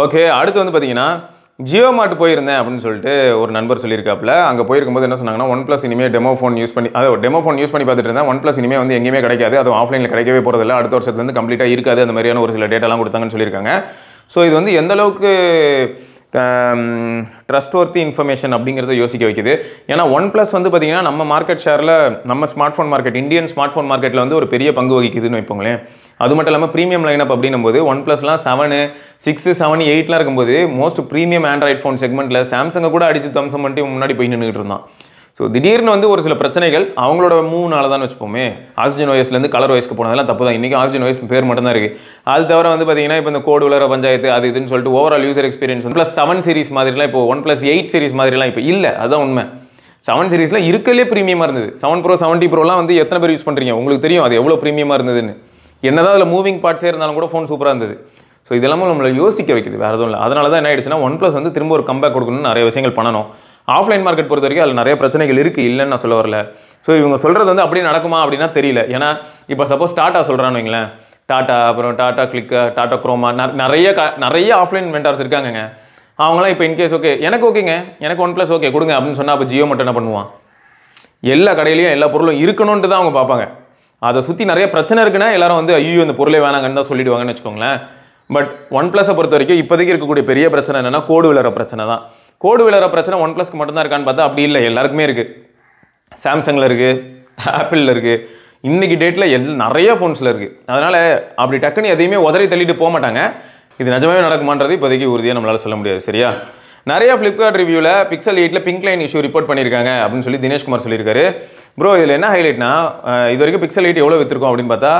[SPEAKER 1] ஓகே அடுத்து வந்து பார்த்தீங்கன்னா ஜியோ மார்ட் போயிருந்தேன் அப்படின்னு சொல்லிட்டு ஒரு நண்பர் சொல்லியிருக்காப்புல. அங்கே போயிருக்கும்போது என்ன சொன்னாங்கன்னா ஒன் ப்ளஸ் இனிமேல் டெமோ ஃபோன் யூஸ் பண்ணி அதாவது டெமோ ஃபோன் யூஸ் பண்ணி பார்த்துட்டு இருந்தேன் ஒன் ப்ளஸ் இனிமேல் வந்து எங்கேயுமே கிடைக்காது. அதுவும் ஆஃப்லைனில் கிடைக்கவே போகிறதில்ல அடுத்த வருஷத்துலேருந்து கம்ப்ளீட்டாக இருக்காது. அந்த மாதிரியான ஒரு சில டேட்டாலாம் கொடுத்தாங்கன்னு சொல்லியிருக்காங்க. ஸோ இது வந்து எந்த அளவுக்கு ட்ரஸ்ட்வர்த்தி இன்ஃபர்மேஷன் அப்படிங்கிறத யோசிக்க வைக்குது. ஏன்னா ஒன் ப்ளஸ் வந்து பார்த்தீங்கன்னா நம்ம மார்க்கெட் ஷேரில் நம்ம smartphone market Indian smartphone மார்க்கெட்டில் வந்து ஒரு பெரிய பங்கு வகிக்குதுன்னு வைப்போங்களேன். அது மட்டும் இல்லாமல் ப்ரீமியம் லைனப் அப்படின்னும் போது ஒன் ப்ளஸ்லாம் செவனு சிக்ஸு செவன் எயிட்லாம் இருக்கும்போது மோஸ்ட் ப்ரீமியம் ஆண்ட்ராய்ட் ஃபோன் செக்மெண்ட்டில் சாம்சங்கை கூட அடிச்சு தம்சம் பண்ணிட்டு முன்னாடி போய் நின்றுட்டு இருந்தான். ஸோ திடீர்னு வந்து ஒரு சில பிரச்சனைகள் அவங்களோட மூணால தான் வச்சுப்போமே ஆக்சிஜன் வயசுலேருந்து கலர் வயசுக்கு போனதெல்லாம் தப்பு தான் இன்றைக்கி ஆக்சிஜன் வயசு பேர் மட்டும்தான் இருக்குது அது தவிர வந்து பார்த்தீங்கன்னா இப்போ இந்த கோடு உலர பஞ்சாயத்து அது இதுன்னு சொல்லிட்டு overall user experience OnePlus seven series மாதிரிலாம் இப்போ ஒன் ப்ளஸ் எயிட் சீரிஸ் மாதிரிலாம் இப்போ இல்லை. அதுதான் உண்மை. செவன் சீரிஸில் இருக்கலே ப்ரீமியமாக இருந்தது. செவன் ப்ரோ செவன்ட்டி ப்ரோலாம் வந்து எத்தனை பேர் யூஸ் பண்ணுறீங்க உங்களுக்கு தெரியும் அது எவ்வளோ ப்ரீமியமாக இருந்ததுன்னு. என்னதான் அதில் மூவிங் பார்ட்ஸே இருந்தாலும் கூட ஃபோன் சூப்பராக இருந்தது. ஸோ இதெல்லாமும் நம்மளை யோசிக்க வைக்குது. வேறு எதுவும் இல்லை. அதனால தான் என்ன ஆயிடுச்சுன்னா ஒன் ப்ளஸ் வந்து திரும்ப ஒரு கம்பேக் கொடுக்கணும்னு நிறைய விஷயங்கள் பண்ணணும். ஆஃப்லைன் மார்க்கெட் பொறுத்த வரைக்கும் அதில் நிறைய பிரச்சனைகள் இருக்குது இல்லைன்னு நான் சொல்ல வரல. ஸோ இவங்க சொல்கிறது வந்து அப்படியே நடக்குமா அப்படின்னா தெரியல. ஏன்னா இப்போ சப்போஸ் டாட்டா சொல்கிறான்னு வைங்களேன். டாட்டா அப்புறம் டாட்டா கிளிக்கு டாட்டா குரோமா நிறைய க- நிறைய ஆஃப்லைன் வெண்டார்ஸ் இருக்காங்கங்க. அவங்களாம் இப்போ இன்கேஸ் ஓகே எனக்கு ஓகேங்க எனக்கு ஒன் ப்ளஸ் ஓகே கொடுங்க அப்படின்னு சொன்னால் அப்போ ஜியோ மட்டும் என்ன பண்ணுவான்? எல்லா கடையிலையும் எல்லா பொருளும் இருக்கணும்ன்ட்டு தான் அவங்க பார்ப்பாங்க. அதை சுற்றி நிறைய பிரச்சனை இருக்குன்னா எல்லாரும் வந்து ஐயோ இந்த பொருளே வேணாங்கன்னு தான் சொல்லிடுவாங்கன்னு வச்சுக்கோங்களேன். பட் ஒன் ப்ளஸை பொறுத்த வரைக்கும் இப்போதைக்கு இருக்கக்கூடிய பெரிய பிரச்சனை என்னன்னா கோடு விளற பிரச்சனை தான். கோடு விழுற பிரச்சனை ஒன் ப்ளஸ்க்கு மட்டும்தான் இருக்கான்னு பார்த்தா அப்படி இல்லை. எல்லாருக்குமே இருக்குது சாம்சங்கில் இருக்குது ஆப்பிளில் இருக்குது இன்றைக்கி டேட்டில் எல் நிறைய ஃபோன்ஸில் இருக்குது அதனால் அப்படி டக்குன்னு எதையுமே உதறி தள்ளிட்டு போக மாட்டாங்க. இது நிஜமாவே நடக்குமான்றது இப்போதைக்கு உறுதியாக நம்மளால் சொல்ல முடியாது. சரியா? நிறைய ஃப்ளிப்கார்ட் ரிவ்யூவில் பிக்சல் எயிட்டில் பிங்க் லைன் இஷ்யூ ரிப்போர்ட் பண்ணியிருக்காங்க அப்படின்னு சொல்லி தினேஷ்குமார் சொல்லியிருக்காரு. ப்ரோ இதில் என்ன ஹைலைட்னா இது வரைக்கும் பிக்சல் எயிட் எவ்வளோ விற்றுருக்கோம் அப்படின்னு பார்த்தா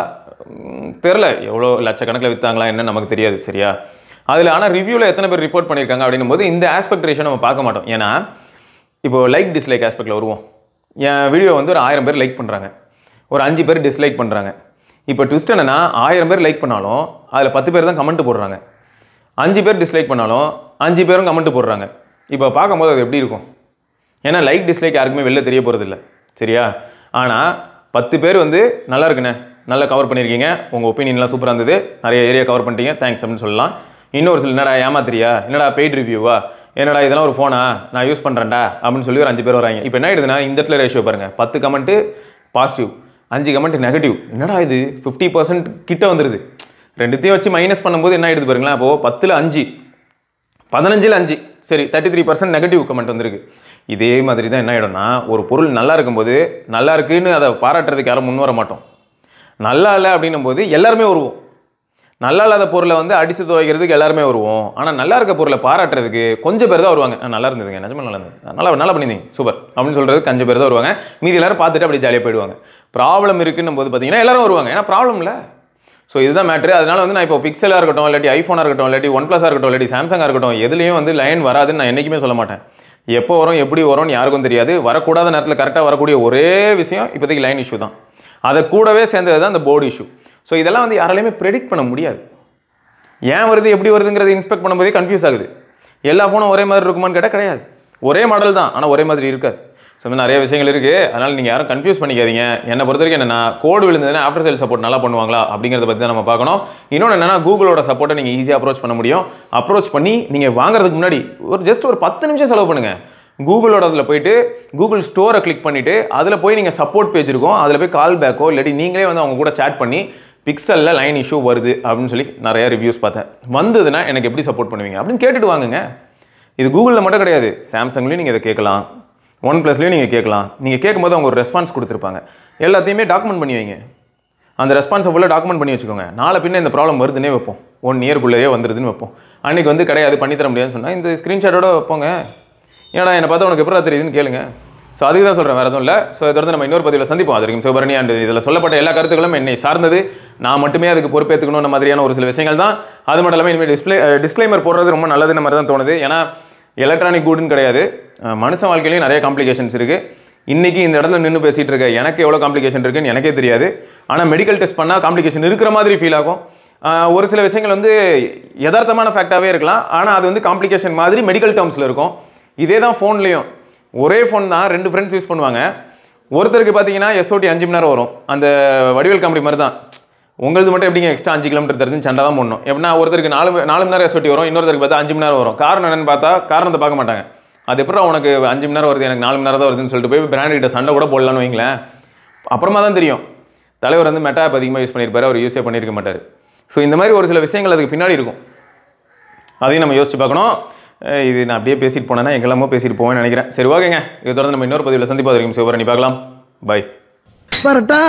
[SPEAKER 1] தெரில எவ்வளோ லட்சக்கணக்கில் விற்றாங்களா என்ன நமக்கு தெரியாது. சரியா? அதில் ஆனால் ரிவ்யூவில் எத்தனை பேர் ரிப்போர்ட் பண்ணியிருக்காங்க அப்படின்னும் போது இந்த ஆஸ்பெக்ட் ரேஷன் நம்ம பார்க்க மாட்டோம். ஏன்னா இப்போ லைக் டிஸ்லைக் ஆஸ்பெக்டில் வருவோம். என் வீடியோ வந்து ஒரு ஆயிரம் பேர் லைக் பண்ணுறாங்க ஒரு அஞ்சு பேர் டிஸ்லைக் பண்ணுறாங்க இப்போ ட்விஸ்ட் என்னென்னா ஆயிரம் பேர் லைக் பண்ணாலும் அதில் பத்து பேர் தான் கமெண்ட் போடுறாங்க. அஞ்சு பேர் டிஸ்லைக் பண்ணாலும் அஞ்சு பேரும் கமெண்ட் போடுறாங்க. இப்போ பார்க்கும்போது அது எப்படி இருக்கும்? ஏன்னா லைக் டிஸ்லைக் யாருக்குமே வெளில தெரிய போகிறதில்ல சரியா? ஆனால் பத்து பேர் வந்து நல்லா இருக்குண்ணே. நல்லா கவர் பண்ணியிருக்கீங்க உங்கள் ஒப்பீனியன்லாம் சூப்பராக இருந்தது. நிறைய ஏரியா கவர் பண்ணிட்டீங்க. தேங்க்ஸ் அப்படின்னு சொல்லலாம். இன்னொரு சில என்னடா ஏமாத்திரியா என்னடா பெய்ட் ரிவ்யூவா என்னடா இதெல்லாம் ஒரு ஃபோனா நான் யூஸ் பண்ணுறேன்டா அப்படின்னு சொல்லி ஒரு அஞ்சு பேர் வராங்க. இப்போ என்ன ஆயிடுதுன்னா இந்த இடத்துல ரேஷியோ பாருங்கள் பத்து கமெண்ட்டு பாசிட்டிவ் அஞ்சு கமெண்ட் நெகட்டிவ் என்னடா இது? ஃபிஃப்டி பர்சன்ட் கிட்ட வந்துடுது ரெண்டுத்தையும் வச்சு மைனஸ் பண்ணும்போது என்ன ஆயிடுது பாருங்களேன். அப்போது பத்தில் அஞ்சு பதினஞ்சில் அஞ்சு. சரி thirty three percent negative comment வந்திருக்கு. இதே மாதிரி தான் என்ன ஆகிடும்னா ஒரு பொருள் நல்லா இருக்கும்போது நல்லா இருக்குன்னு அதை பாராட்டுறதுக்கு யாரும் முன் வர மாட்டோம். நல்லா இல்லை அப்படின்னும் போது எல்லாருமே வருவோம். நல்லா இல்லாத பொருளை வந்து அடித்து துவைக்கிறதுக்கு எல்லாருமே வருவோம். ஆனால் நல்லா இருக்க பொருளை பாராட்டுறதுக்கு கொஞ்சம் பேர் தான் வருவாங்க. நல்லா இருந்ததுங்க. நிஜமா நல்லா இருந்தது. நல்லா நல்லா பண்ணியிருந்தீங்க. சூப்பர். அப்படின்னு சொல்கிறது கொஞ்சம் பேர் தான் வருவாங்க. மீதி எல்லாரும் பார்த்துட்டு அப்படியே ஜாலியாக போயிடுவாங்க. ப்ராப்ளம் இருக்குன்னும் போது பார்த்தீங்கன்னா எல்லாரும் வருவாங்க. ஏன்னா ப்ராப்ளம் இல்லை. ஸோ இதுதான் மேட்ரு அதனால் வந்து நான் இப்போ பிக்சலாக இருக்கட்டும் இல்லாட்டி ஐஃபோனாக இருக்கட்டும் இல்லாட்டி ஒன் ப்ளஸாக இருக்கட்டும் இல்லாட்டி சாம்சங்காக இருக்கட்டும் எதுலேயும் வந்து லைன் வராதுன்னு நான் என்றைக்குமே சொல்ல மாட்டேன். எப்போ வரும் எப்படி வரும்னு யாருக்கும் தெரியாது. வரக்கூடாத நேரத்தில் கரெக்டாக வரக்கூடிய ஒரே விஷயம் இப்போதைக்கு லைன் இஷ்யூ தான். அதை கூடவே சேர்ந்தது தான் அந்த போர்டு இஷ்யூ ஸோ இதெல்லாம் வந்து யாராலையுமே ப்ரெடிக்ட் பண்ண முடியாது. ஏன் வருது எப்படி வருதுங்கிறத இன்ஸ்பெக்ட் பண்ணும்போதே கன்ஃபியூஸ் ஆகுது. எல்லா ஃபோனும் ஒரே மாதிரி இருக்குமான்னு கேட்டால் கிடையாது. ஒரே மாடல் தான் ஆனால் ஒரே மாதிரி இருக்காது. ஸோ நிறைய விஷயங்கள் இருக்குது அதனால் நீங்கள் யாரும் கன்ஃபியூஸ் பண்ணிக்காதீங்க. என்னை பொறுத்த வரைக்கும் என்னென்னா கோடு விழுந்ததுன்னா ஆஃப்டர் சேல் சப்போர்ட் நல்லா பண்ணுவாங்களா அப்படிங்கிறத பற்றி தான் நம்ம பார்க்கணும். இன்னொன்று என்னென்னா கூகுளோட சப்போர்ட்டை நீங்கள் ஈஸியாக அப்ரோச் பண்ண முடியும். அப்ரோச் பண்ணி நீங்கள் வாங்குறதுக்கு முன்னாடி ஒரு ஜஸ்ட் ஒரு பத்து நிமிஷம் செலவு பண்ணுங்கள் கூகுளோட அதில் போயிட்டு கூகுள் ஸ்டோரை கிளிக் பண்ணிவிட்டு அதில் போய் நீங்கள் சப்போர்ட் பேஜ் இருக்கும். அதில் போய் கால் பேக்கோ இல்லாட்டி நீங்களே வந்து அவங்க கூட சேட் பண்ணி பிக்சலில் லைன் இஷ்யூ வருது அப்படின்னு சொல்லி நிறையா ரிவ்யூஸ் பார்த்தேன். வந்ததுன்னா எனக்கு எப்படி சப்போர்ட் பண்ணுவீங்க? அப்படின்னு கேட்டுட்டு வாங்குங்க. இது கூகுளில் மட்டும் கிடையாது. சாம்சங்லேயும் நீங்கள் இதை கேட்கலாம். ஒன் ப்ளஸ்லேயும் நீங்கள் கேட்கலாம். நீங்கள் கேட்கும்போது அவங்க ஒரு ரெஸ்பான்ஸ் கொடுத்துருப்பாங்க. எல்லாத்தையுமே டாக்குமெண்ட் பண்ணி வைங்க. அந்த ரெஸ்பான்ஸை ஃபுல்லாக டாக்குமெண்ட் பண்ணி வச்சுக்கோங்க. நாளை பின்ன இந்த ப்ராப்ளம் வருதுன்னே வைப்போம். ஒன் இயர்க்குள்ளேயே வந்துருதுன்னு வைப்போம். அன்றைக்கி வந்து கிடையாது. பண்ணித்தர முடியாதுன்னு சொன்னால் இந்த ஸ்க்ரீன்ஷாட்டோட வைப்போங்க. ஏன்னா என்னை பார்த்தா உனக்கு எப்படா தெரியுதுன்னு கேளுங்க. ஸோ அதுக்கு தான் சொல்கிறேன் வேறு எதுவும் இல்லை. ஸோ இதை தொடர்ந்து நம்ம இன்னொரு பதிவில் சந்திப்போம். அது வரைக்கும் சிவபரணி அண்ட் இதில் சொல்லப்பட்ட எல்லா கருத்துக்களும் என்னை சார்ந்தது. நான் மட்டுமே அதுக்கு பொறுப்பேற்றுக்கணும் மாதிரியான ஒரு சில விஷயங்கள் தான். அது மட்டும் இல்லாமல் இனிமேல் டிஸ்பிளே டிஸ்க்ளைமர் போடுறது ரொம்ப நல்லதுன்னு மாதிரி தான் தோணுது. ஏன்னா எலக்ட்ரானிக் கூடுன்னு கிடையாது. மனுஷ வாழ்க்கையிலையும் நிறைய காம்ப்ளிகேஷன்ஸ் இருக்குது இன்றைக்கி இந்த இடத்துல நின்று பேசிகிட்டு இருக்க எனக்கு எவ்வளோ காம்ப்ளிகேஷன் இருக்குன்னு எனக்கே தெரியாது. ஆனால் மெடிக்கல் டெஸ்ட் பண்ணால் காம்ப்ளிகேஷன் இருக்கிற மாதிரி ஃபீல் ஆகும். ஒரு சில விஷயங்கள் வந்து யதார்த்தமான ஃபேக்டாகவே இருக்கலாம். ஆனால் அது வந்து காம்ப்ளிகேஷன் மாதிரி மெடிக்கல் டேர்ம்ஸில் இருக்கும். இதே தான் ஃபோன்லேயும் ஒரே ஃபோன் தான் ரெண்டு ஃப்ரெண்ட்ஸ் யூஸ் பண்ணுவாங்க. ஒருத்தருக்கு பார்த்தீங்கன்னா எஸ்ஓடி அஞ்சு மணி நேரம் வரும். அந்த வடிவேல் காமெடி மாதிரி தான். உங்களது மட்டும் எப்படிங்க எக்ஸ்ட்ரா அஞ்சு கிலோமீட்டர் தெரிஞ்சு சண்டை தான் போடணும். எப்படின்னா ஒருத்தருக்கு நாலு நாலு மணி நேரம் எஸ்ஓடி வரும் இன்னொருத்தருக்கு பார்த்தா அஞ்சு மணி நேரம் வரும். காரணம் என்னன்னு பார்த்தா காரணத்தை பார்க்க மாட்டாங்க. அது எப்படி உனக்கு அஞ்சு மணி நேரம் வருது எனக்கு நாலு மணி நேரம் தான் வருதுன்னு சொல்லிட்டு போய் பிராண்ட் கிட்ட சண்டை கூட போடலான்னு வைங்களேன். அப்புறமா தான் தெரியும். தலைவர் வந்து மெட்டா ஆப் அதிகமாக யூஸ் பண்ணியிருப்பார் அவர் யூஸே பண்ணியிருக்க மாட்டார். ஸோ இந்த மாதிரி ஒரு சில விஷயங்கள் அதுக்கு பின்னாடி இருக்கும். அதையும் நம்ம யோசிச்சு பார்க்கணும். இது நான் அப்படியே பேசிட்டு போனேன்னா எங்கெல்லாமோ பேசிட்டு போவேன்னு நினைக்கிறேன். சரி ஓகேங்க. இது தொடர்ந்து நம்ம இன்னொரு பதிவில் சந்திப்பா வரைக்கும் சிவபரணி பார்க்கலாம். பை
[SPEAKER 4] பரட்டா